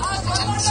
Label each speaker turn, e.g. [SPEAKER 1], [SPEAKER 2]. [SPEAKER 1] Hadi.